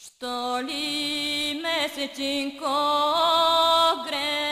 Što li mesečinko greš?